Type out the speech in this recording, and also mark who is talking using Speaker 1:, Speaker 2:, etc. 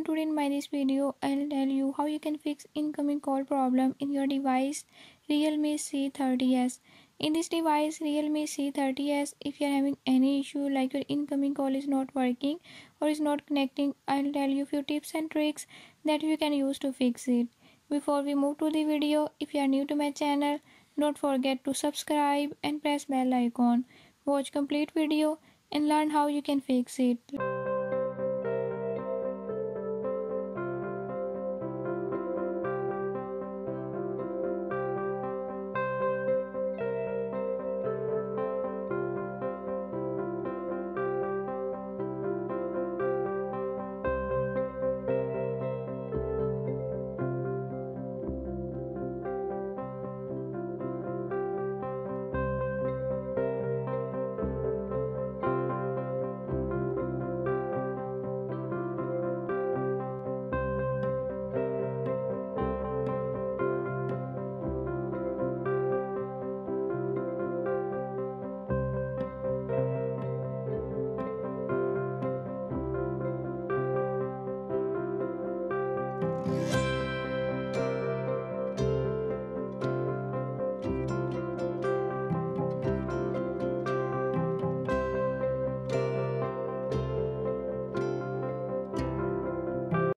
Speaker 1: and today in my this video I'll tell you how you can fix incoming call problem in your device Realme C30s in this device Realme C30s if you're having any issue like your incoming call is not working or is not connecting I'll tell you few tips and tricks that you can use to fix it. Before we move to the video if you are new to my channel don't forget to subscribe and press bell icon. Watch complete video and learn how you can fix it.